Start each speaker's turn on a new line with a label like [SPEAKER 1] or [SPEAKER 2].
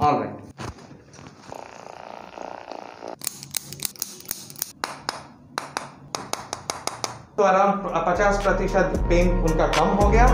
[SPEAKER 1] All right तो around पचास प्रतिशत पेन उनका कम हो गया।